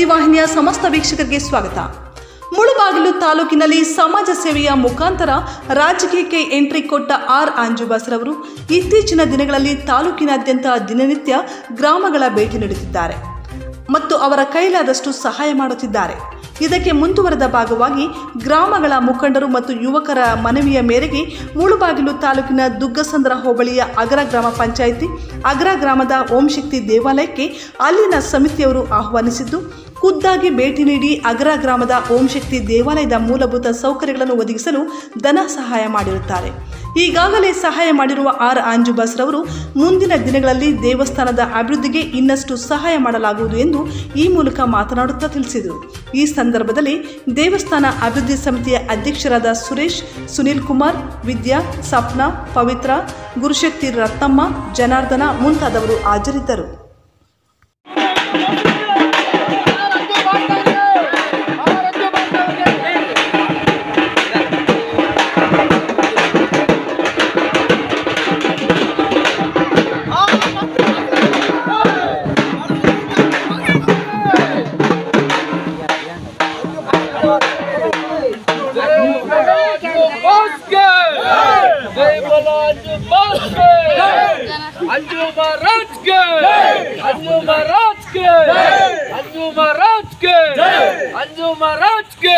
ಸುದ್ದಿವಾಹಿನಿಯ ಸಮಸ್ತ ವೀಕ್ಷಕರಿಗೆ ಸ್ವಾಗತ. ಮುಳುಬಾಗಿಲು ತಾಲೂಕಿನಲ್ಲಿ ಸಮಾಜ ಸೇವೆಯ ಮುಖಾಂತರ ರಾಜಕೀಯಕ್ಕೆ ಎಂಟ್ರಿ ಕೊಟ್ಟ ಆರ್ ಅಂಜುಬಾಸ್ರವರು ಇತ್ತೀಚಿನ ದಿನಗಳಲ್ಲಿ ತಾಲೂಕಿನಾದ್ಯಂತ ದಿನನಿತ್ಯ ಗ್ರಾಮಗಳ ಭೇಟಿ ನೀಡುತ್ತಿದ್ದಾರೆ. ಮತ್ತು ಅವರ ಕೈಲಾದಷ್ಟು ಸಹಾಯ ಮಾಡುತ್ತಿದ್ದಾರೆ. ಇದಕ್ಕೆ ಮುಂದುವರೆದ ಭಾಗವಾಗಿ ಗ್ರಾಮಗಳ ಮುಖಂಡರು ಮತ್ತು ಯುವಕರ ಮನವಿಯ ಮೇರೆಗೆ ಮುಳುಬಾಗಿಲು ತಾಲೂಕಿನ ದುಗ್ಗಸಂದ್ರ ಹೋಬಳಿಯ ಅಗ್ರ ಗ್ರಾಮ ಪಂಚಾಯಿತಿ, ಅಗ್ರ ಗ್ರಾಮದ ಓಂ ಶಕ್ತಿ ದೇವಾಲಯಕ್ಕೆ ಅಲ್ಲಿನ ಸಮಿತಿಯವರು ಆಹ್ವಾನಿಸಿದ್ದು ಖುದ್ದಾಗಿ ಭೇಟಿ ನೀಡಿ ಅಗ್ರ ಗ್ರಾಮದ ಓಂ ಶಕ್ತಿ ದೇವಾಲಯದ ಮೂಲಭೂತ ಸೌಕರ್ಯಗಳನ್ನು ಒದಗಿಸಲು ಧನ ಸಹಾಯ ಮಾಡಿರುತ್ತಾರೆ. ಈಗಾಗಲೇ ಸಹಾಯ ಮಾಡಿರುವ ಆರ್ ಆಂಜುಬಾಸ್ ರವರು ಮುಂದಿನ ದಿನಗಳಲ್ಲಿ ದೇವಸ್ಥಾನದ ಅಭಿವೃದ್ಧಿಗೆ ಇನ್ನಷ್ಟು ಸಹಾಯ ಮಾಡಲಾಗುವುದು ಎಂದು ಈ ಮೂಲಕ ಮಾತನಾಡುತ್ತಾ ತಿಳಿಸಿದರು. ಈ ಸಂದರ್ಭದಲ್ಲಿ ದೇವಸ್ಥಾನ ಅಭಿವೃದ್ಧಿ ಸಮಿತಿಯ ಅಧ್ಯಕ್ಷರಾದ ಸುರೇಶ್, ಸುನೀಲ್ ಕುಮಾರ್, ವಿದ್ಯಾ, ಸಪ್ನಾ, ಪವಿತ್ರ, ಗುರುಶಕ್ತಿ ರತ್ನಮ್ಮ, ಜನಾರ್ದನ ಮುಂತಾದವರು ಹಾಜರಿದ್ದರು. अंजू महाराज के अंजू महाराज के अंजू महाराज के अंजू महाराज के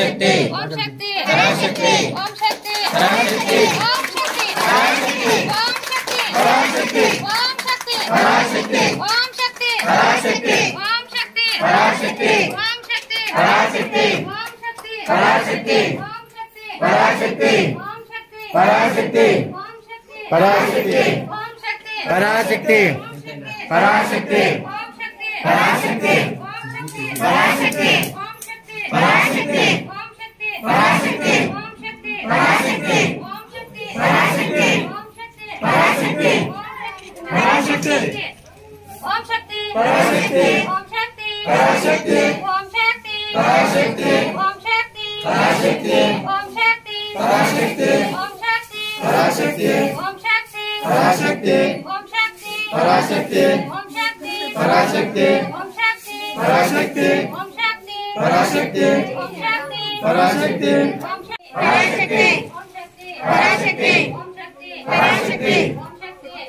शक्ति ओम शक्ति पराशक्ति ओम शक्ति पराशक्ति ओम शक्ति पराशक्ति ओम शक्ति पराशक्ति ओम शक्ति पराशक्ति ओम शक्ति पराशक्ति ओम शक्ति पराशक्ति ओम शक्ति पराशक्ति पराशक्ति पराशक्ति पराशक्ति पराशक्ति पराशक्ति पराशक्ति पराशक्ति पराशक्ति पराशक्ति पराशक्ति पराशक्ति पराशक्ति पराशक्ति पराशक्ति पराशक्ति पराशक्ति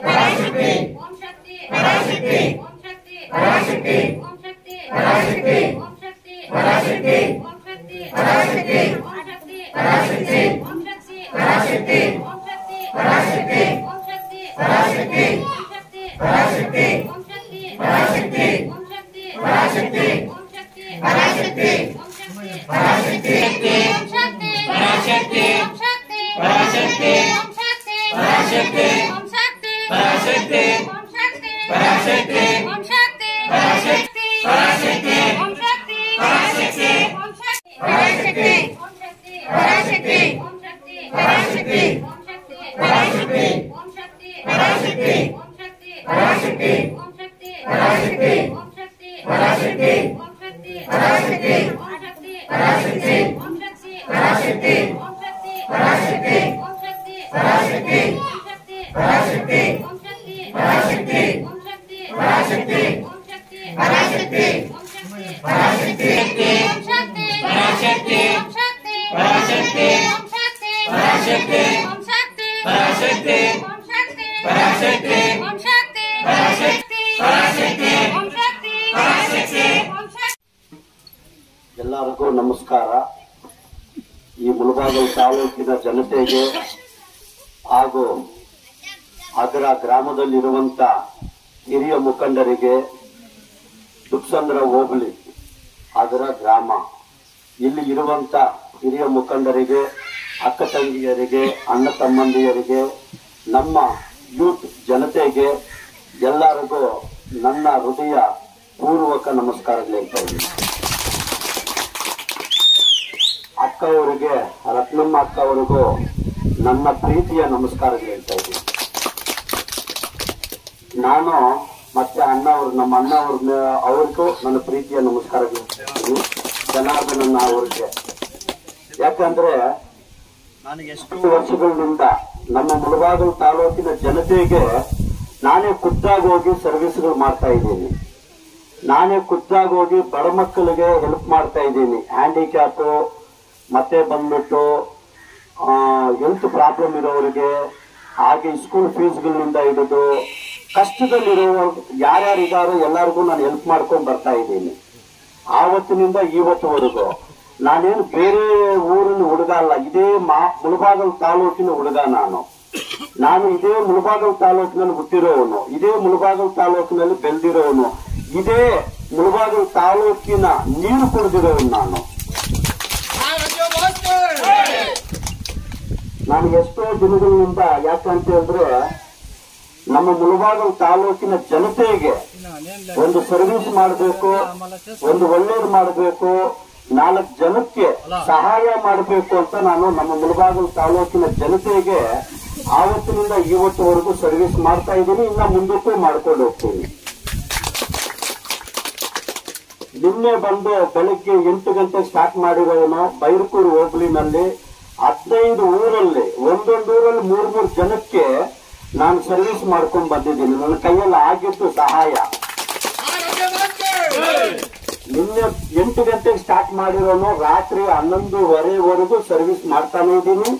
पराशक्ति पराशक्ति पराशक्ति पराशक्ति पराशक्ति पराशक्ति पराशक्ति पराशक्ति पराशक्ति पराशक्ति tem ಎಲ್ಲರಿಗೂ ನಮಸ್ಕಾರ. ಈ ಮುಳಬಾಗಲ್ ತಾಲೂಕಿನ ಜನತೆಗೆ ಹಾಗೂ ಅದರ ಗ್ರಾಮದಲ್ಲಿರುವಂತ ಹಿರಿಯ ಮುಖಂಡರಿಗೆ ದುಕ್ಸಂದ್ರ ಹೋಬಳಿ ಅದರ ಗ್ರಾಮ. ಇಲ್ಲಿ ಇರುವಂತ ಹಿರಿಯ ಮುಖಂಡರಿಗೆ, ಅಕ್ಕ ತಂಗಿಯರಿಗೆ, ಅಣ್ಣ ತಮ್ಮಂದಿಯರಿಗೆ, ನಮ್ಮ ಯೂತ್ ಜನತೆಗೆ ಎಲ್ಲರಿಗೂ ನನ್ನ ಹೃದಯ ಪೂರ್ವಕ ನಮಸ್ಕಾರಗಳು ಹೇಳ್ತಾ ಇದ್ದೀನಿ. ಅಕ್ಕ ಅವರಿಗೆ ರತ್ನಮ್ಮ ಅಕ್ಕ ಅವರಿಗೂ ನನ್ನ ಪ್ರೀತಿಯ ನಮಸ್ಕಾರಗಳು ಹೇಳ್ತಾ ಇದ್ದೀನಿ. ನಾನು ಮತ್ತೆ ಅಣ್ಣ ಅವ್ರು ನಮ್ಮ ಅಣ್ಣ ಅವ್ರ ಅವ್ರಿಗೂ ನನ್ನ ಪ್ರೀತಿಯ ನಮಸ್ಕಾರಗಳು ಜನಾರ್ದನ ಅವ್ರಿಗೆ. ಯಾಕಂದ್ರೆ ನಾನು ಎಷ್ಟು ವರ್ಷಗಳಿಂದ ನಮ್ಮ ಮುಳಬಾಗಲ್ ತಾಲೂಕಿನ ಜನತೆಗೆ ನಾನೇ ಖುದ್ದಾಗಿ ಹೋಗಿ ಸರ್ವಿಸ್ಗಳು ಮಾಡ್ತಾ ಇದ್ದೀನಿ. ನಾನೇ ಖುದ್ದಾಗಿ ಹೋಗಿ ಬಡ ಮಕ್ಕಳಿಗೆ ಹೆಲ್ಪ್ ಮಾಡ್ತಾ ಇದ್ದೀನಿ. ಹ್ಯಾಂಡಿಕ್ಯಾಪು ಮತ್ತೆ ಬಂದ್ಬಿಟ್ಟು ಹೆಲ್ತ್ ಪ್ರಾಬ್ಲಮ್ ಇರೋರಿಗೆ, ಹಾಗೆ ಸ್ಕೂಲ್ ಫೀಸ್ಗಳಿಂದ ಹಿಡಿದು ಕಷ್ಟದಲ್ಲಿರೋ ಯಾರ್ಯಾರಿದ್ದಾರೋ ಎಲ್ಲರಿಗೂ ನಾನು ಹೆಲ್ಪ್ ಮಾಡ್ಕೊಂಡು ಬರ್ತಾ ಇದ್ದೀನಿ. ಆವತ್ತಿನಿಂದ ಇವತ್ತುವರೆಗೂ ನಾನೇನು ಬೇರೆ ಊರಿನ ಹುಡುಗ ಅಲ್ಲ, ಇದೇ ಮಾ, ಮುಳಬಾಗಲ್ ತಾಲೂಕಿನ ಹುಡುಗ ನಾನು. ನಾನು ಇದೇ ಮುಳಬಾಗಲ್ ತಾಲೂಕಿನಲ್ಲಿ ಹುಟ್ಟಿರೋವನು, ಇದೇ ಮುಳಬಾಗಲ್ ತಾಲೂಕಿನಲ್ಲಿ ಬೆಳೆದಿರೋವನು, ಇದೇ ಮುಳಬಾಗಲ್ ತಾಲೂಕಿನ ನೀರು ಕುಡಿದಿರೋನು ನಾನು. ನಾನು ಎಷ್ಟೋ ದಿನಗಳಿಂದ ಯಾಕಂತ ಹೇಳಿದ್ರೆ, ನಮ್ಮ ಮುಳಬಾಗಲ್ ತಾಲೂಕಿನ ಜನತೆಗೆ ಒಂದು ಸರ್ವಿಸ್ ಮಾಡಬೇಕು, ಒಂದು ಒಳ್ಳೇದು ಮಾಡಬೇಕು, ನಾಲ್ಕು ಜನಕ್ಕೆ ಸಹಾಯ ಮಾಡಬೇಕು ಅಂತ ನಾನು ನಮ್ಮ ಮುಳಬಾಗಲ್ ತಾಲೂಕಿನ ಜನತೆಗೆ ಆವತ್ತಿನಿಂದ ಇವತ್ತುವರೆಗೂ ಸರ್ವಿಸ್ ಮಾಡ್ತಾ ಇದ್ದೀನಿ, ಇನ್ನ ಮುಂದಕ್ಕೂ ಮಾಡ್ಕೊಂಡು ಹೋಗ್ತೀನಿ. ನಿನ್ನೆ ಬಂದು ಬೆಳಗ್ಗೆ ಎಂಟು ಗಂಟೆ ಸ್ಟಾರ್ಟ್ ಮಾಡಿರೋನು ಬೈರ್ಕೂರು ಹೋಬಳಿನಲ್ಲಿ ಹದಿನೈದು ಊರಲ್ಲಿ, ಒಂದೊಂದು ಊರಲ್ಲಿ ಮೂರ್ ಮೂರ್ ಜನಕ್ಕೆ ನಾನು ಸರ್ವಿಸ್ ಮಾಡ್ಕೊಂಡ್ ಬಂದಿದ್ದೀನಿ. ನನ್ನ ಕೈಯಲ್ಲಿ ಆಗಿತ್ತು ಸಹಾಯ. ನಿನ್ನೆ ಎಂಟು ಗಂಟೆಗೆ ಸ್ಟಾರ್ಟ್ ಮಾಡಿರೋನು, ರಾತ್ರಿ ಹನ್ನೊಂದುವರೆವರೆಗೂ ಸರ್ವಿಸ್ ಮಾಡ್ತಾನೆ ಇದ್ದೀನಿ.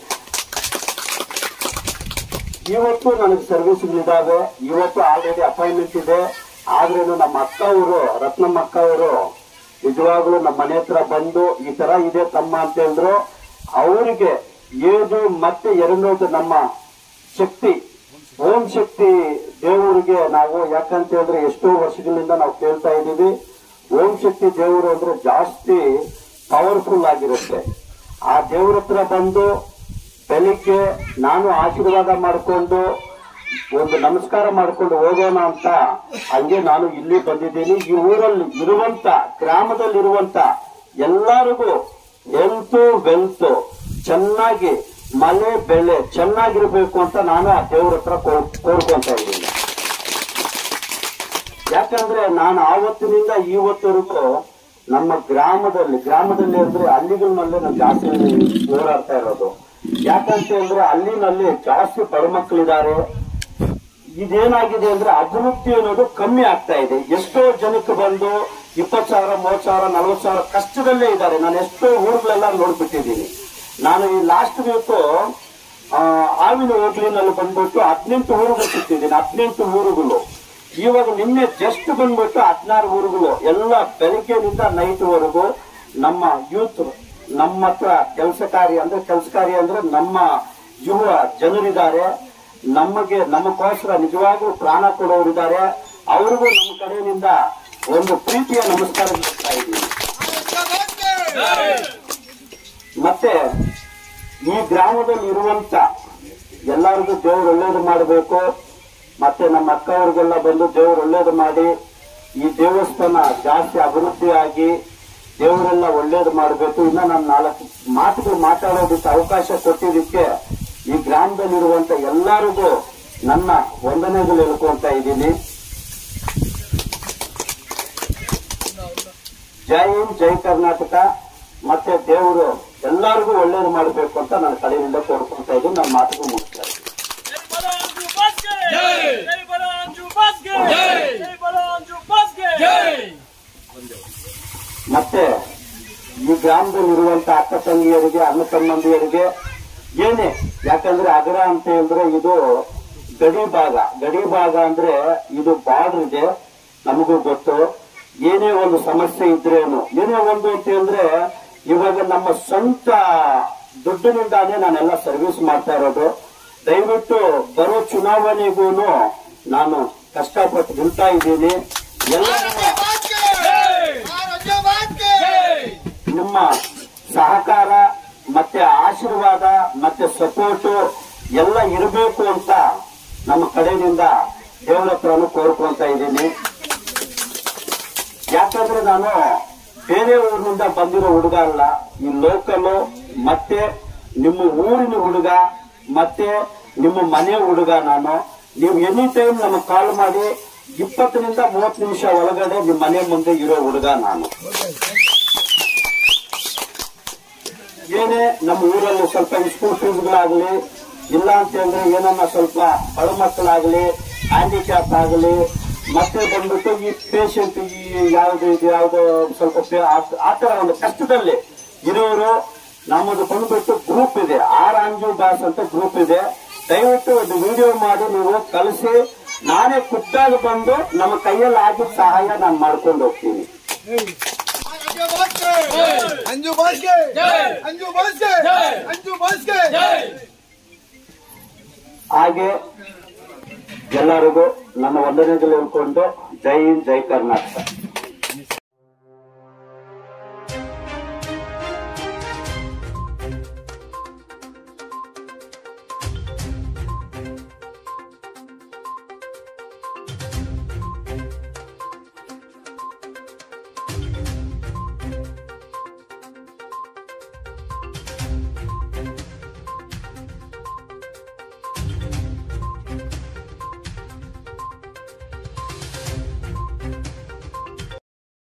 ಇವತ್ತು ನನಗೆ ಸರ್ವಿಸ್ಗಳಿದ್ದಾವೆ ಇವತ್ತು ಆಲ್ರೆಡಿ ಅಪಾಯಿಂಟ್ಮೆಂಟ್ ಇದೆ. ಆದ್ರೆ ನಮ್ಮ ಅಕ್ಕ ಅವರು, ರತ್ನಮ್ಮ ಅಕ್ಕ ಅವರು, ನಿಜವಾಗ್ಲೂ ನಮ್ಮ ಮನೆ ಹತ್ರ ಬಂದು ಈ ತರ ಇದೆ ತಮ್ಮ ಅಂತ ಹೇಳಿದ್ರು. ಅವರಿಗೆ ಏದು ಮತ್ತೆ ಎರಡನೇದು ನಮ್ಮ ಶಕ್ತಿ, ಓಂ ಶಕ್ತಿ ದೇವರಿಗೆ ನಾವು ಯಾಕಂತ ಹೇಳಿದ್ರೆ ಎಷ್ಟೋ ವರ್ಷಗಳಿಂದ ನಾವು ಕೇಳ್ತಾ ಇದ್ದೀವಿ. ಓಂ ಶಕ್ತಿ ದೇವರು ಅಂದ್ರೆ ಜಾಸ್ತಿ ಪವರ್ಫುಲ್ ಆಗಿರುತ್ತೆ. ಆ ದೇವ್ರ ಹತ್ರ ಬಂದು ಬೆಳಿಗ್ಗೆ ನಾನು ಆಶೀರ್ವಾದ ಮಾಡಿಕೊಂಡು ಒಂದು ನಮಸ್ಕಾರ ಮಾಡ್ಕೊಂಡು ಹೋಗೋಣ ಅಂತ ಹಂಗೆ ನಾನು ಇಲ್ಲಿ ಬಂದಿದ್ದೀನಿ. ಈ ಊರಲ್ಲಿ ಇರುವಂತ, ಗ್ರಾಮದಲ್ಲಿರುವಂತ ಎಲ್ಲರಿಗೂ ಹೆಲ್ತ್ ವೆಲ್ತು ಚೆನ್ನಾಗಿ ಮಳೆ, ಬೆಳೆ ಚೆನ್ನಾಗಿರ್ಬೇಕು ಅಂತ ನಾನು ಆ ದೇವ್ರ ಹತ್ರ ಕೋರ್ಕೊಂತ ಇದ್ದೀನಿ. ಯಾಕಂದ್ರೆ ನಾನು ಆವತ್ತಿನಿಂದ ಇವತ್ತವರೆಗೂ ನಮ್ಮ ಗ್ರಾಮದಲ್ಲಿ ಗ್ರಾಮದಲ್ಲಿ ಅಂದ್ರೆ ಹಳ್ಳಿಗಳಲ್ಲೇ ನಾನು ಜಾಸ್ತಿ ಓಡಾಡ್ತಾ ಇರೋದು. ಯಾಕಂತ ಹೇಳಿದ್ರೆ ಅಲ್ಲಿನಲ್ಲಿ ಜಾಸ್ತಿ ಬಡ ಮಕ್ಕಳಿದ್ದಾರೆ ಇದೇನಾಗಿದೆ ಅಂದ್ರೆ ಅಭಿವೃದ್ಧಿ ಅನ್ನೋದು ಕಮ್ಮಿ ಆಗ್ತಾ ಇದೆ. ಎಷ್ಟೋ ಜನಕ್ಕೆ ಬಂದು ಇಪ್ಪತ್ತು ಸಾವಿರ, ಮೂವತ್ತು ಸಾವಿರ, ನಲ್ವತ್ತು ಸಾವಿರ ಕಷ್ಟದಲ್ಲೇ ಇದ್ದಾರೆ. ನಾನು ಎಷ್ಟೋ ಊರುಗಳೆಲ್ಲ ನೋಡ್ಬಿಟ್ಟಿದ್ದೀನಿ. ನಾನು ಈ ಲಾಸ್ಟ್ ವೀಕ್ ಆವಿನ ಹೋಟ್ಲಿನಲ್ಲಿ ಬಂದ್ಬಿಟ್ಟು ಹದಿನೆಂಟು ಊರುಗಳು ಸಿಕ್ತಿದ್ದೀನಿ ಹದಿನೆಂಟು ಊರುಗಳು. ಇವಾಗ ನಿನ್ನೆ ಜಸ್ಟ್ ಬಂದ್ಬಿಟ್ಟು ಹದಿನಾರು ಊರುಗಳು. ಎಲ್ಲ ಬೆಳಗ್ಗೆನಿಂದ ನೈಟ್ ವರೆಗೂ ನಮ್ಮ ಯೂತ್ ನಮ್ಮ ಹತ್ರ ಕೆಲಸಕಾರಿ ಅಂದ್ರೆ ಕೆಲಸಕಾರಿ ಅಂದ್ರೆ ನಮ್ಮ ಯುವ ಜನರಿದ್ದಾರೆ. ನಮಗೆ, ನಮಗೋಸ್ಕರ ನಿಜವಾಗ್ಲೂ ಪ್ರಾಣ ಕೊಡೋರಿದ್ದಾರೆ. ಅವ್ರಿಗೂ ನಮ್ಮ ಕಡೆಯಿಂದ ಒಂದು ಪ್ರೀತಿಯ ನಮಸ್ಕಾರ ಮತ್ತೆ ಈ ಗ್ರಾಮದಲ್ಲಿ ಇರುವಂತ ಎಲ್ಲರಿಗೂ ದೇವ್ರು ಒಳ್ಳೇದು ಮಾಡಬೇಕು. ಮತ್ತೆ ನಮ್ಮ ಅಕ್ಕ ಅವ್ರಿಗೆಲ್ಲ ಬಂದು ದೇವ್ರು ಒಳ್ಳೇದು ಮಾಡಿ ಈ ದೇವಸ್ಥಾನ ಜಾಸ್ತಿ ಅಭಿವೃದ್ಧಿ ಆಗಿ ದೇವರೆಲ್ಲ ಒಳ್ಳೇದು ಮಾಡಬೇಕು. ಇನ್ನ ನಾನು ನಾಲ್ಕು ಮಾತುಗಳು ಮಾತಾಡೋದಕ್ಕೆ ಅವಕಾಶ ಕೊಟ್ಟಿದ್ದಕ್ಕೆ ಈ ಗ್ರಾಮದಲ್ಲಿರುವಂತ ಎಲ್ಲರಿಗೂ ನನ್ನ ವಂದನೆಗಳು ಹೇಳ್ಕೊಂತ ಇದ್ದೀನಿ. ಜೈ ಹಿಂದ್ ಜೈ ಕರ್ನಾಟಕ. ಮತ್ತೆ ದೇವರು ಎಲ್ಲರಿಗೂ ಒಳ್ಳೇದು ಮಾಡಬೇಕು ಅಂತ ನನ್ನ ಕಡೆಯಿಂದ ಕೋರ್ಕೊಳ್ತಾ ಇದ್ದೀನಿ. ನನ್ನ ಮಾತುಗೂ ಮುಗಿಸ್ತಾ ಇದ್ದೀನಿ. ಮತ್ತೆ ಈ ಗ್ರಾಮದಲ್ಲಿ ಇರುವಂತ ಅಕ್ಕ ತಂಗಿಯರಿಗೆ ಅಣ್ಣ ತಮ್ಮಂದಿಯರಿಗೆ ಏನೇ ಯಾಕಂದ್ರೆ ಅಗ್ರ ಅಂತ ಹೇಳಿದ್ರೆ ಇದು ಗಡಿ ಭಾಗ. ಗಡಿ ಭಾಗ ಅಂದ್ರೆ ಇದು ಬಾರ್ಡರ್ ಇದೆ. ನಮಗೂ ಗೊತ್ತು. ಏನೇ ಒಂದು ಸಮಸ್ಯೆ ಇದ್ರೇನು ಏನೇ ಒಂದು ಐತೆ ಅಂದ್ರೆ ಇವಾಗ ನಮ್ಮ ಸ್ವಂತ ದುಡ್ಡಿನಿಂದಾನೇ ನಾನೆಲ್ಲ ಸರ್ವಿಸ್ ಮಾಡ್ತಾ ಇರೋದು. ದಯವಿಟ್ಟು ಬರೋ ಚುನಾವಣೆಗೂ ನಾನು ಕಷ್ಟಪಟ್ಟು ನಿಲ್ತಾ ಇದ್ದೀನಿ. ಎಲ್ಲ ನಿಮ್ಮ ಸಹಕಾರ ಮತ್ತೆ ಆಶೀರ್ವಾದ ಮತ್ತೆ ಸಪೋರ್ಟ್ ಎಲ್ಲ ಇರಬೇಕು ಅಂತ ನಮ್ಮ ಕಡೆಯಿಂದ ದೇವರ ಹತ್ರನು ಕೋರ್ಕೊಂತ ಇದ್ದೀನಿ. ಯಾಕಂದ್ರೆ ನಾನು ಬೇರೆ ಊರಿನಿಂದ ಬಂದಿರೋ ಹುಡುಗ ಅಲ್ಲ. ಈ ಲೋಕಲು ಮತ್ತೆ ನಿಮ್ಮ ಊರಿನ ಹುಡುಗ, ಮತ್ತೆ ನಿಮ್ಮ ಮನೆ ಹುಡುಗ ನಾನು. ನೀವು ಎನಿ ಟೈಮ್ ನಮಗೆ ಕಾಲ್ ಮಾಡಿ ಇಪ್ಪತ್ತರಿಂದ ಮೂವತ್ತು ನಿಮಿಷ ಒಳಗಡೆ ನಿಮ್ಮ ಮನೆ ಮುಂದೆ ಇರೋ ಹುಡುಗ ನಾನು. ಏನೇ ನಮ್ಮ ಊರಲ್ಲಿ ಸ್ವಲ್ಪ ಸ್ಕೂಲ್ ಫೀಸ್ಗಳಾಗಲಿ ಇಲ್ಲ ಅಂತಂದ್ರೆ ಏನನ್ನ ಸ್ವಲ್ಪ ಬಡ ಮಕ್ಕಳಾಗಲಿ ಹ್ಯಾಂಡಿಕ್ಯಾಪ್ ಆಗಲಿ ಮತ್ತೆ ಬಂದ್ಬಿಟ್ಟು ಈ ಪೇಷಂಟ್ ಈ ಯಾವ್ದು ಇದು ಯಾವ್ದು ಸ್ವಲ್ಪ ಆ- ತರ ಒಂದು ಕಷ್ಟದಲ್ಲಿ ಇರೋರು ನಮ್ಮದು ಬಂದ್ಬಿಟ್ಟು ಗ್ರೂಪ್ ಇದೆ. ಆರ್ ಅಂಜು ಬಾಸ್ ಅಂತ ಗ್ರೂಪ್ ಇದೆ. ದಯವಿಟ್ಟು ಒಂದು ವಿಡಿಯೋ ಮಾಡಿ ನೀವು ಕಲಿಸಿ. ನಾನೇ ಖುದ್ದಾಗಿ ಬಂದು ನಮ್ಮ ಕೈಯಲ್ಲಿ ಆಗಿದ್ದ ಸಹಾಯ ನಾನು ಮಾಡ್ಕೊಂಡು ಹೋಗ್ತೀನಿ. ಅಂಜು ಬಾಸ್ಗೆ ಅಂಜು ಬಾಸ್ಗೆ ಅಂಜು ಬಾಸ್ಗೆ ಹಾಗೆ ಎಲ್ಲರಿಗೂ ನನ್ನ ವಂದನೆಗಳು ಹೇಳ್ಕೊಂಡು ಜೈ ಜೈ ಕರ್ನಾಟಕ.